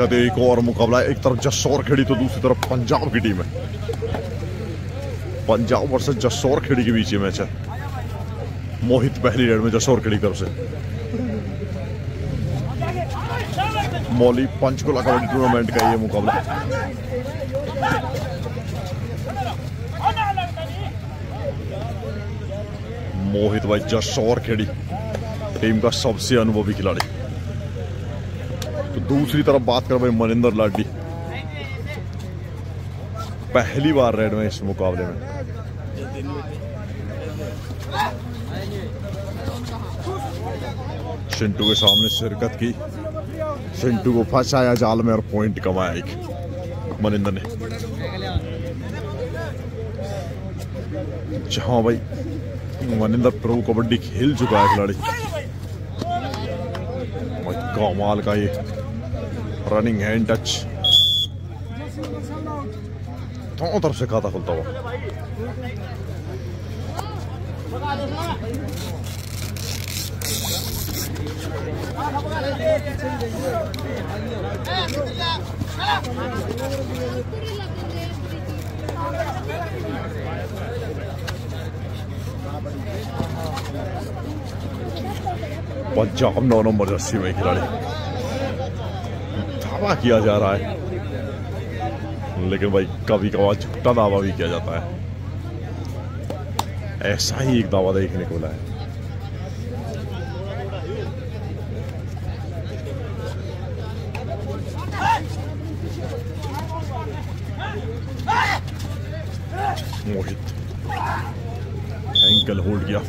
चाहते एक और मुकाबला एक तरफ़ जसौर खेड़ी तो दूसरी तरफ़ पंजाब की टीम है। पंजाब वर्सेस जसौर खेड़ी के बीच ये मैच है। मोहित पहली रेड में जसौर खेड़ी तरफ़ से। मौली पंचकुला कबड्डी टूर्नामेंट का ये मुकाबला। मोहित भाई जसौर खेड़ी, टीम का सबसे अनुभवी खिलाड़ी। तो दूसरी तरफ़ बात कर भाई मनिंदर लाडी। पहली बार रेड में इस मुकाबले में। चिंटू के सामने शिरकत की। चिंटू को फंसाया जाल में और पॉइंट कमाया एक। मनिंदर ने। जहाँ भाई मनिंदर प्रो कबड्डी खेल चुका है खिलाड़ी। कमाल का ये। रनिंग हैंड टच दोनों तरफ़ से खाता खुलता हुआ पंजाब नौ नंबर जर्सी में खिलाड़ी दावा किया जा रहा है। लेकिन भाई, कभी कभार झूठा दावा भी किया जाता है। ऐसा ही एक दावा देखने को मिला है। मोहित एंकल होल्ड किया।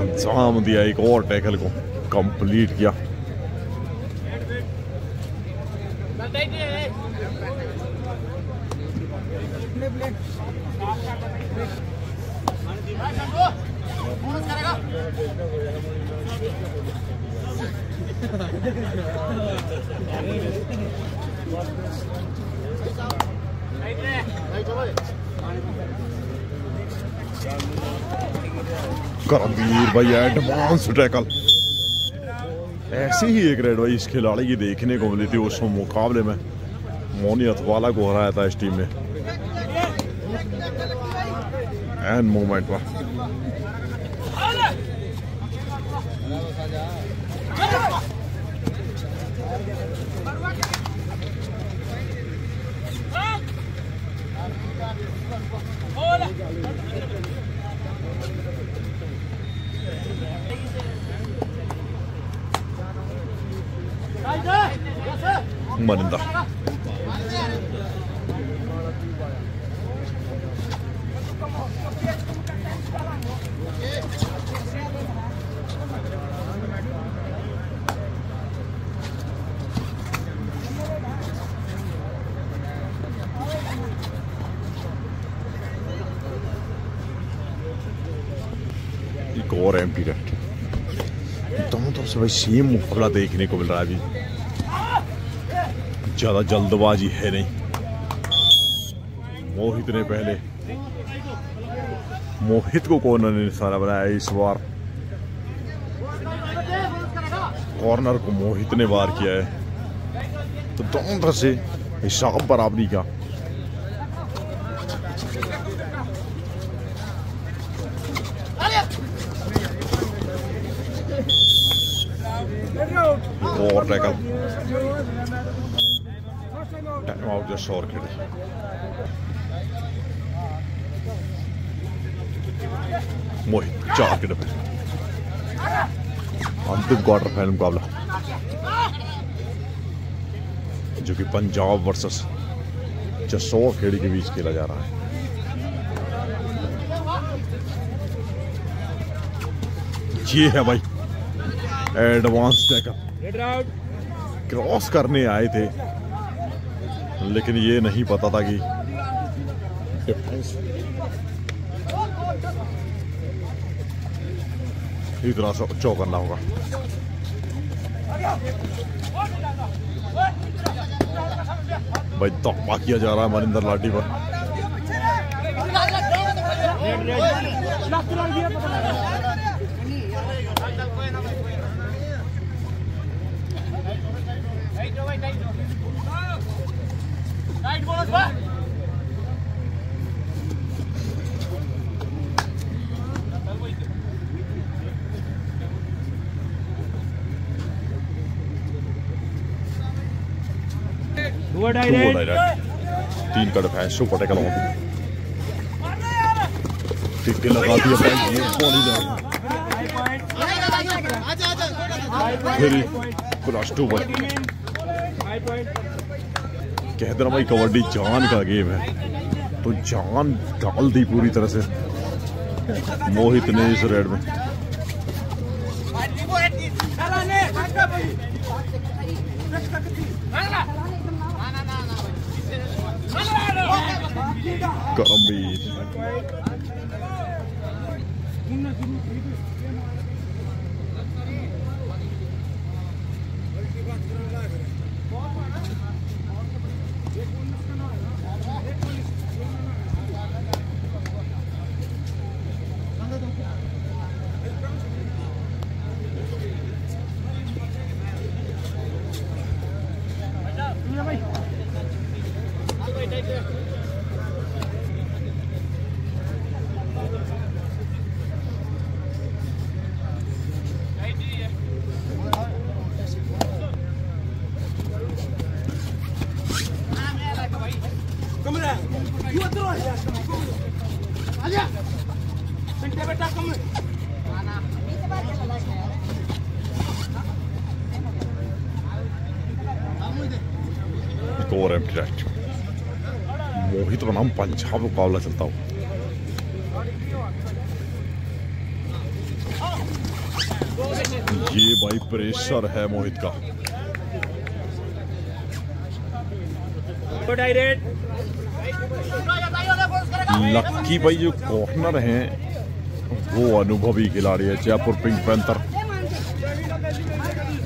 अंजाम दिया एक और टैकल को कंप्लीट किया। करमवीर भाई एडवांस टैकल ऐसे ही एक रेड भाई इस खिलाड़ी की देखने को मिली थी उस मुकाबले में। मोनी अथवाला को हराया था इस टीम ने। एंड मोमेंट पर मनिंदर एक और एम्प्टी रेड दोनों तरफ़ से भाई सेम मुकाबला देखने को मिल रहा है अभी। ज़्यादा जल्दबाजी है नहीं। मोहित ने पहले, मोहित को कॉर्नर ने निशाना बनाया इस बार। कॉर्नर को मोहित ने वार किया है। तो दोनों तरफ़ से हिसाब बराबरी का और टैकल टाइम आउट जस्ट और खेली मोहित चार के डब्बे अंतिम क्वार्टर फाइनल मुकाबला। जो कि पंजाब वर्सेस जसौर खेड़ी के बीच खेला जा रहा है। ये है भाई एडवांस क्रॉस करने आए थे, लेकिन ये नहीं पता था कि डिफेंस इतना चौ करना होगा भाई धप्पा किया जा रहा है मनिंदर लाठी पर। तीन कड़प है सुपर टेकल ऑन टिक्के लगा दिया भाई ये बॉली फिर प्लस टू ना भाई कबड्डी जान का गेम है। तो जान डाल दी पूरी तरह से। मोहित ने इस रेड में। करमवीर एक बनाम पंजाब मुकाबला चलता हूँ ये भाई प्रेशर है मोहित का। लक्की भाई जो कॉर्नर हैं वो अनुभवी खिलाड़ी है जयपुर पिंक पैंथर।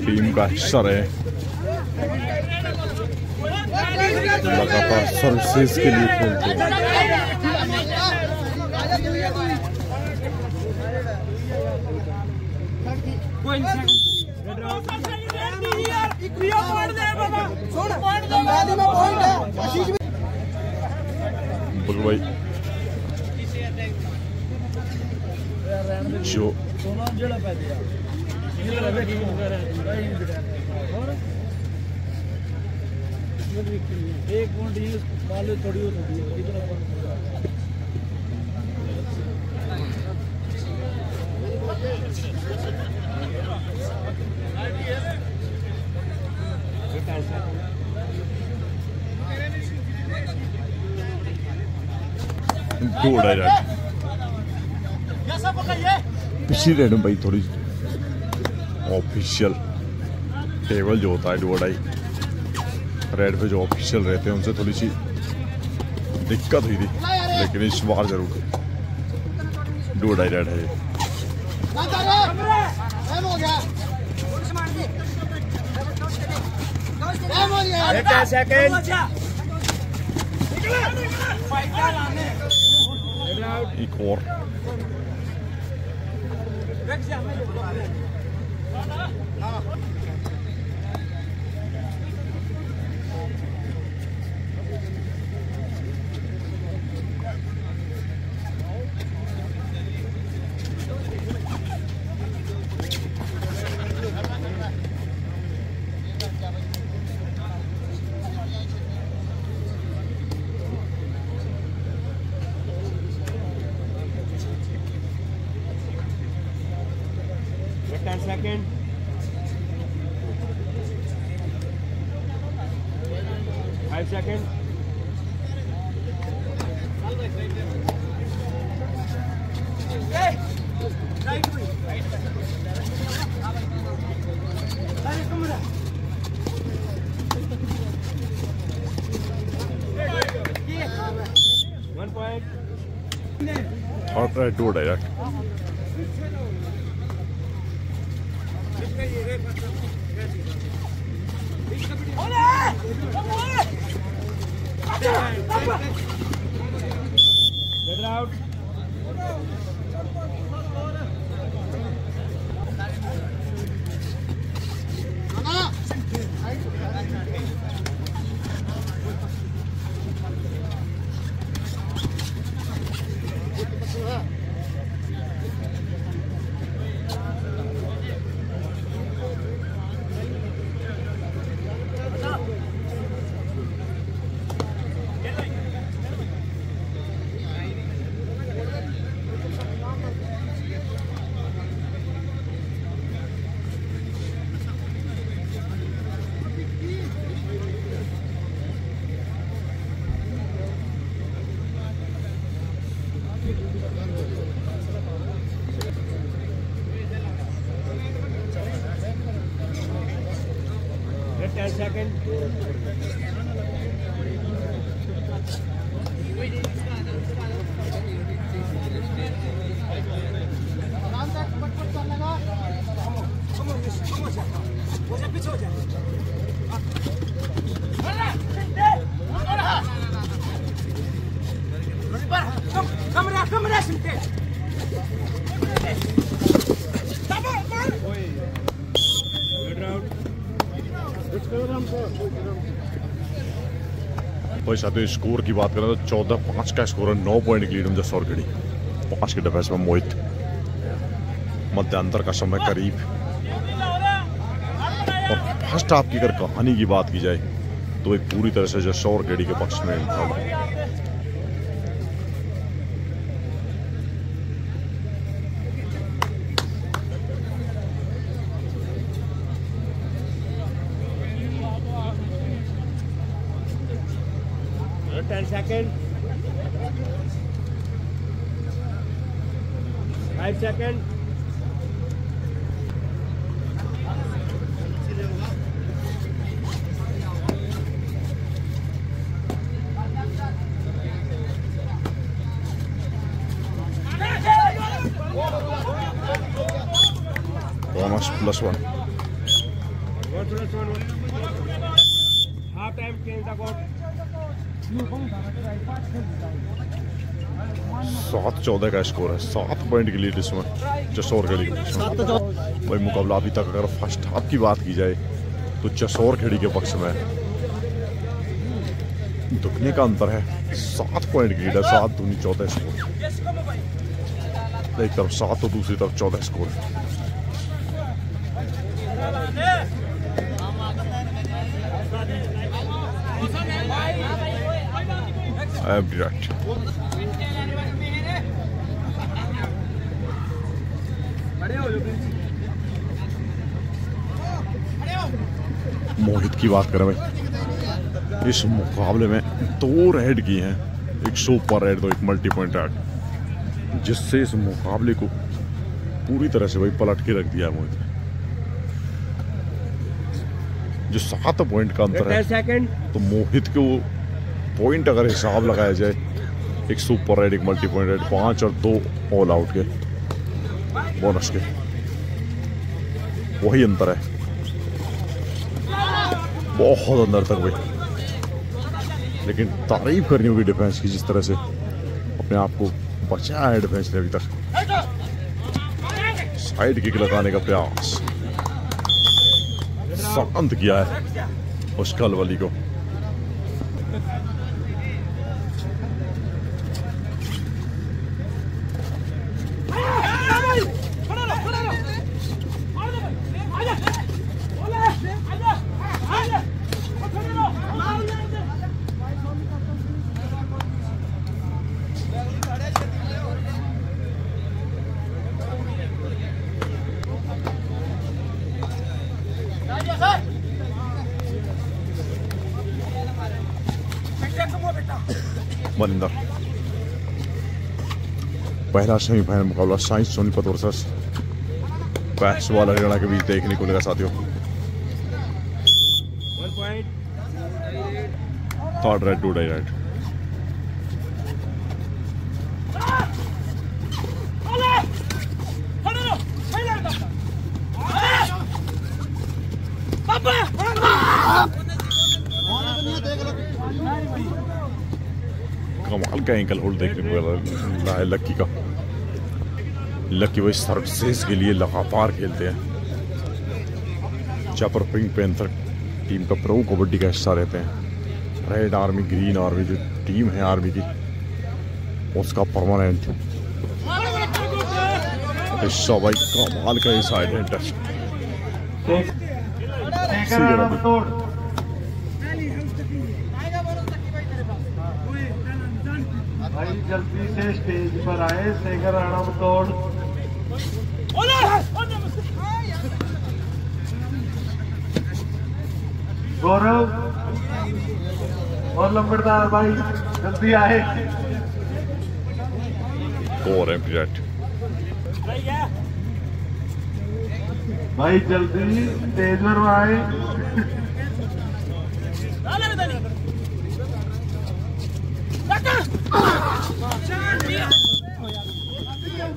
टीम का हिस्सा रहे लगातार सर्विसेज़ के लिए खेलते हैं Red round. बोल भाई जो एक थोड़ी है पिछली रेड में भाई थोड़ी ऑफिशियल टेबल जो होता है डू डाई रेड पे जो ऑफिशियल रहते हैं, उनसे थोड़ी सी दिक्कत हुई थी, लेकिन इस बार ज़रूर। डू डाई रेड है एक और। 10 seconds. Five seconds. Hey! Right, right. Right, come on. One point. Or two direct. Second. भाई साथ में स्कोर की बात करें तो चौदह पाँच का स्कोर है, नौ पॉइंट की लीड में जसौर गढ़ी पाँच के डिफेंस में मोहित। मध्यांतर का समय करीब। और फ़र्स्ट हाफ़ की अगर कहानी की बात की जाए तो एक पूरी तरह से जसौर खेड़ी के पक्ष में Five second. Bonus plus one One सात चौदह का स्कोर है। सात पॉइंट की लीड इसमें जसौर खेड़ी के पक्ष भाई मुकाबला अभी तक अगर फ़र्स्ट हाफ़ की बात की जाए तो जसौर खेड़ी के पक्ष में दुखने का अंतर है। सात पॉइंट की लीड है सात दूनी चौदह स्कोर। एक तरफ़ सात और दूसरी तरफ़ चौदह स्कोर। विराट मोहित की बात करें भाई। इस मुकाबले में दो रेड की हैं। एक सुपर रेड तो एक मल्टी पॉइंट रेड। जिससे इस मुकाबले को पूरी तरह से भाई पलट के रख दिया है मोहित ने। जो सात पॉइंट का अंतर है तो मोहित को पॉइंट अगर हिसाब लगाया जाए एक सुपर रेड एक मल्टी पॉइंट रेड पाँच और दो ऑल आउट के। अंतर है बहुत अंदर तक भाई लेकिन तारीफ़ करनी होगी डिफेंस की जिस तरह से अपने आप को बचाया है डिफेंस ने अभी तक साइड किक लगाने का प्रयास शांत किया है उस कलवली को मनिंदर पहला सेमीफाइनल मुकाबला साइंस सोनीपत वर्सेस पैक्स वाला हरियाणा के बीच देखने को मिलेगा साथियों third raid to die raid कमाल का एंकल होल्ड देखने को मिल रहा है लक्की का। लक्की वही सर्विसेज़ के लिए लगातार खेलते हैं। चापर पिंक पैंथर टीम का प्रो कबड्डी का हिस्सा रहते हैं। रेड आर्मी ग्रीन आर्मी जो टीम है आर्मी की उसका परमानेंट। हिस्सा भाई कमाल का हिस्सा है टेस्ट भाई जल्दी से स्टेज पर आए शेखर राणा बतौड़ गौरव और लंबड़दार भाई जल्दी आए। और भाई जल्दी स्टेज पर आए।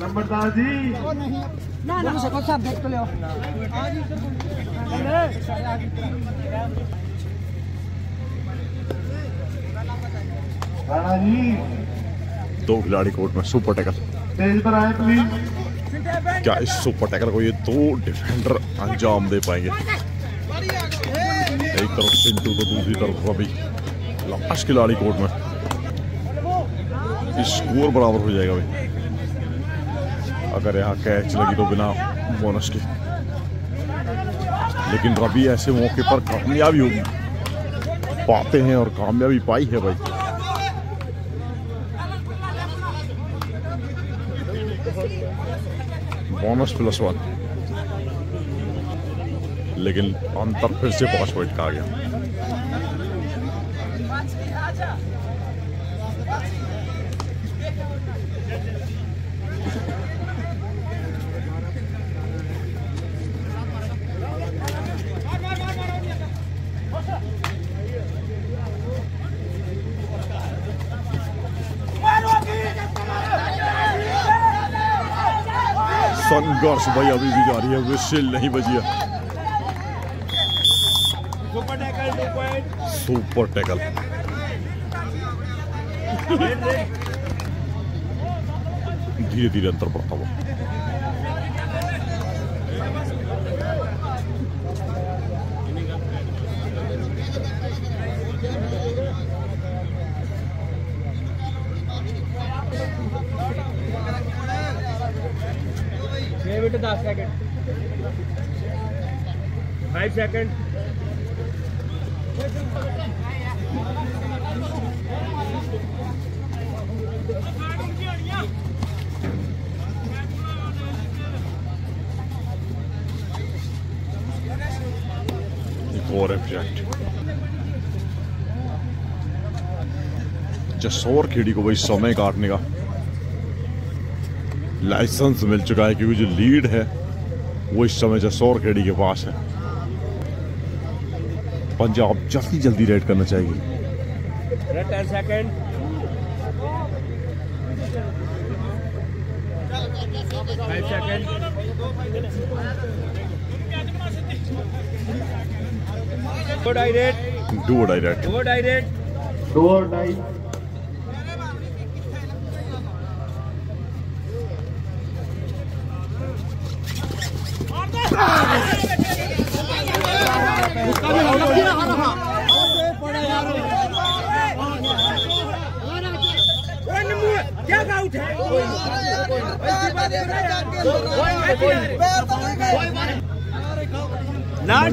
लंबरदार जी। ना ना सको साहब देख तो ले राणा जी दो खिलाड़ी कोर्ट में सुपर टैकल। स्टेज पर आए प्लीज़ क्या इस सुपर टैकल को ये दो डिफेंडर अंजाम दे पाएँगे? एक तरफ़ चिंटू तो दूसरी तरफ़ रवि। लास्ट खिलाड़ी कोर्ट में। स्कोर बराबर हो जाएगा भाई। अगर यहाँ कैच लगी तो बिना बोनस के। लेकिन रवि ऐसे मौके पर कामयाबी होगी। पाते हैं और कामयाबी पाई है भाई। बोनस प्लस वन लेकिन अंतर फिर से पाँच पॉइंट का आ गया। संघर्ष भाई अभी भी जा रही है विशिल नहीं बजी है. Super tackle. धीरे धीरे अंतर पड़ता हुआ मिनट दस सेकंड। फाइव सेकंड और एब्जेक्ट जसौर खेड़ी को भाई समय काटने का। लाइसेंस मिल चुका है क्योंकि जो लीड है वो इस समय जसौर खेड़ी के पास है पंजाब जल्दी जल्दी रेड करना चाहिए. Five second. Go direct. Do direct Go direct. दो और ढाई क्या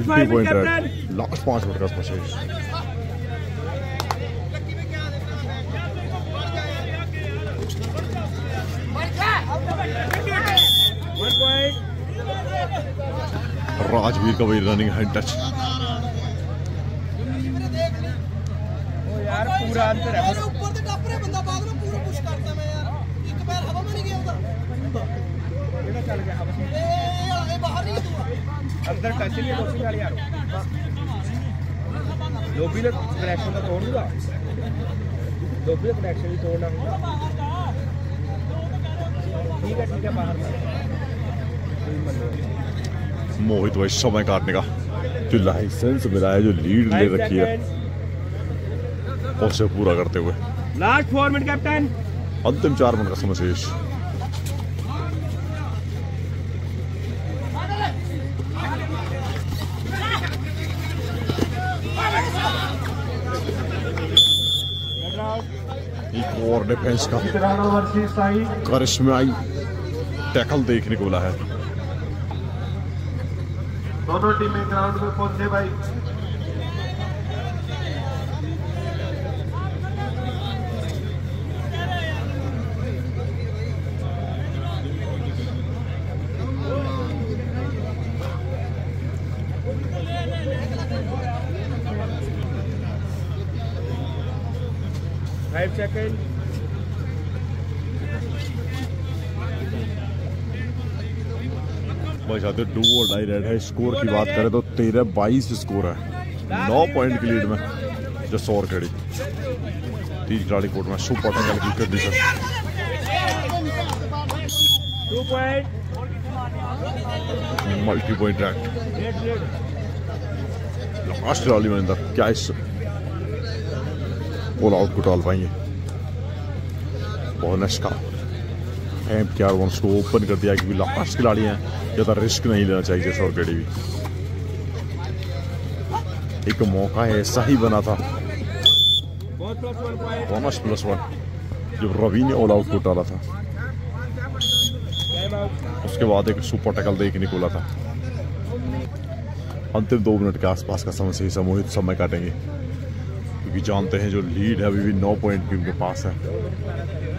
फाइव पॉइंट कैप्टन लास्ट पाँच मिनट का स्पेशल राजवीर का भाई रनिंग हैंड टच यार पूरा अंतर है। ਅੰਦਰ ਟੱਚ ਨਹੀਂ ਕੋਸ਼ਿਸ਼ ਵਾਲੀ ਯਾਰ ਲੋਬੀ ਦਾ ਕਨੈਕਸ਼ਨ ਦਾ ਤੋੜ ਦੂਗਾ ਲੋਬੀ ਦਾ ਕਨੈਕਸ਼ਨ ਵੀ ਤੋੜਨਾ ਹੁੰਦਾ ਠੀਕ ਹੈ ਠੀਕ ਹੈ ਬਾਹਰ ਦਾ ਕੋਈ ਮੰਨੋ मोहित भाई समय काटने का जो लाइसेंस मिला है जो लीड ले रखी है उसे पूरा करते हुए लास्ट फोर मिनट कैप्टन अंतिम चार मिनट का समय शेष और डिफेंस का। करिश्माई टैकल देखने को मिला है। दोनों टीमें ग्राउंड में पहुँचे भाई। फाइव सेकेंड भाई और रेड है। स्कोर की बात करें तो तेरह बाईस स्कोर है। नौ पॉइंट की लीड में जो सौर खड़ी। तीन खिलाड़ी कोर्ट में सुपर टैकल की condition multi point raid last rally में अंदर क्या इस ऑल आउट को डाल पाएँगे बोनस का एम के आर वन को ओपन कर दिया क्योंकि लास्ट खिलाड़ी हैं ज़्यादा रिस्क नहीं लेना चाहिए जैसे और भी एक मौका है ऐसा ही बना था बोनस प्लस वन जब रवि ने ऑल आउट को डाला था उसके बाद एक सुपर टैकल दे के निकोला था अंतिम दो मिनट के आसपास का समय से ही समूहित समय काटेंगे क्योंकि जानते हैं जो लीड है अभी भी नौ पॉइंट भी उनके पास है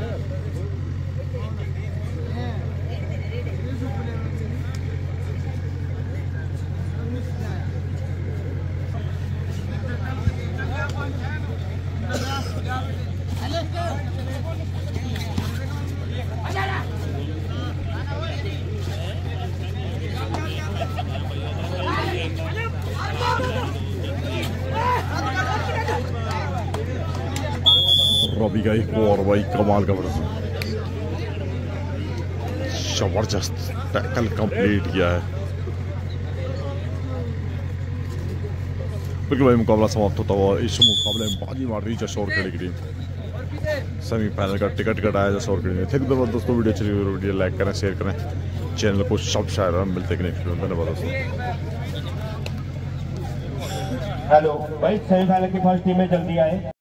रवि का एक और भाई कमाल का प्रदर्शन। ज़बरदस्त टैकल कंप्लीट किया है। बिल्कुल भाई मुकाबला समाप्त होता हुआ इस मुकाबले में बाजी मार रही जशोर खेड़ी की टीम। सेमीफाइनल का टिकट कटाया जशोर खेड़ी ने। थैंक यू दोस्तों वीडियो चली वीडियो लाइक करें शेयर करें। चैनल को सब्सक्राइब करें। मिलते हैं नेक्स्ट वीडियो धन्यवाद दोस्तों। हेलो, भाई सेमीफाइनल की फ़र्स्ट टीम में जल्दी आए।